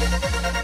Música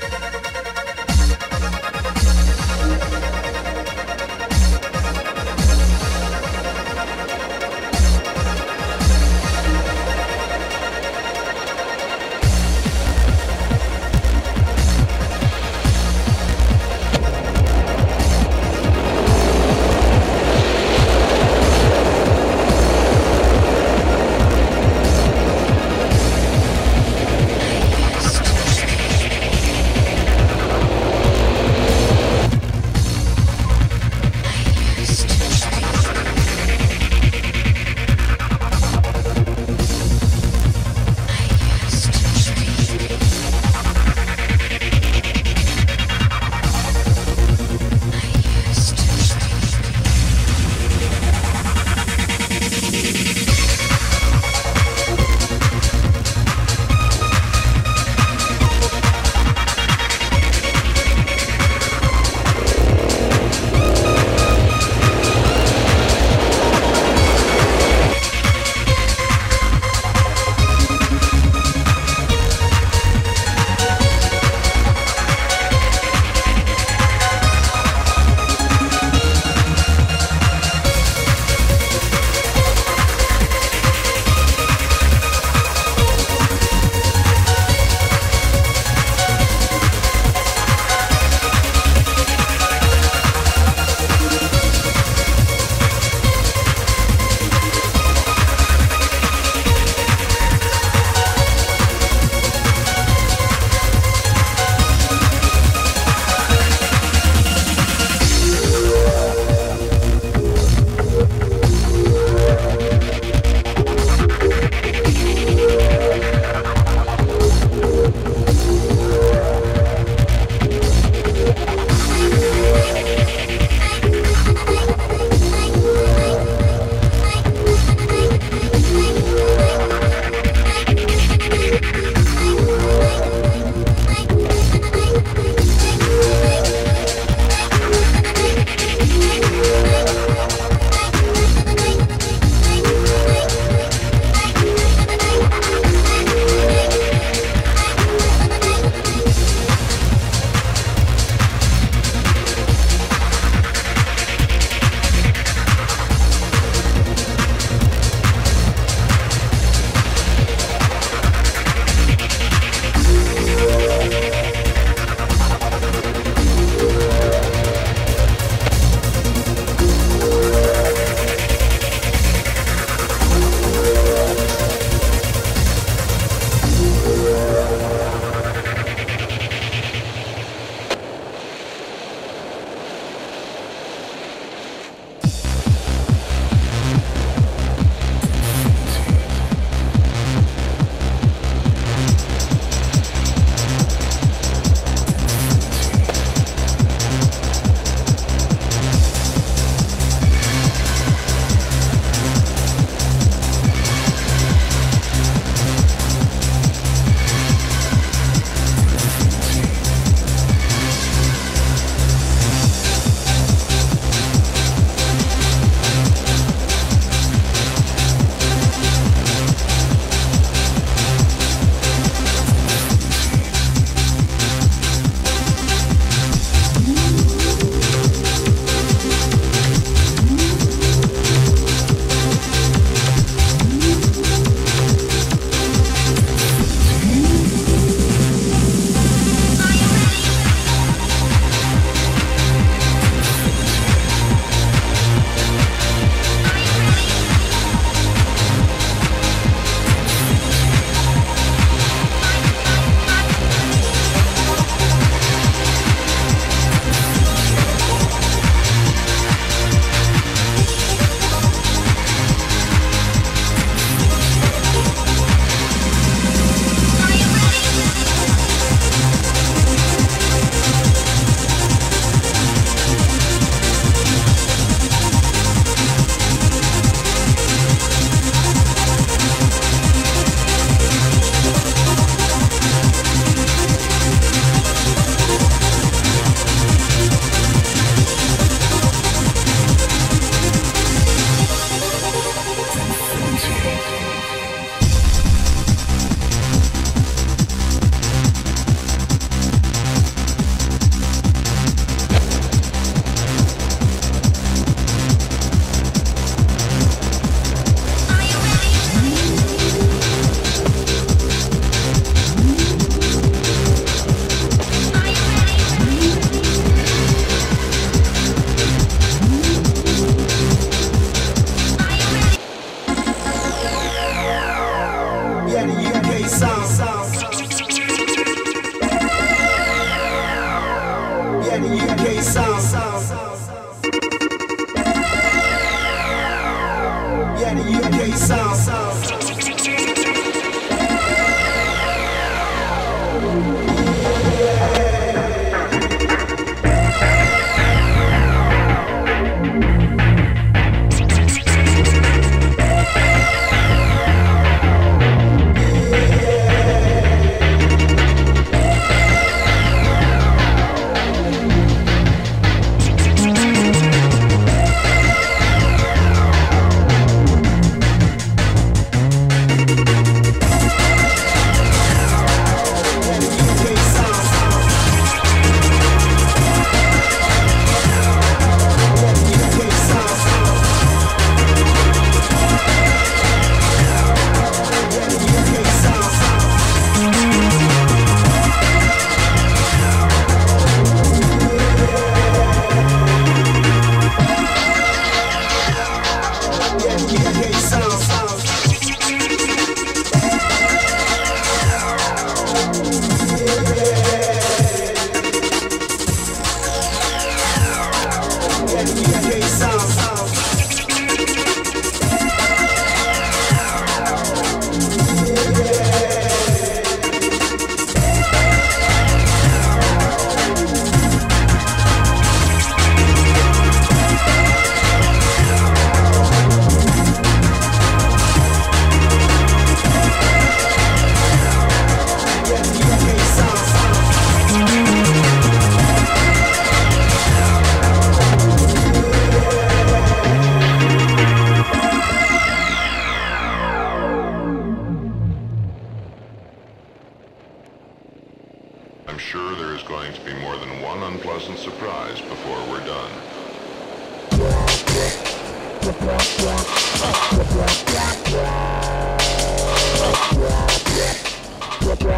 Yeah.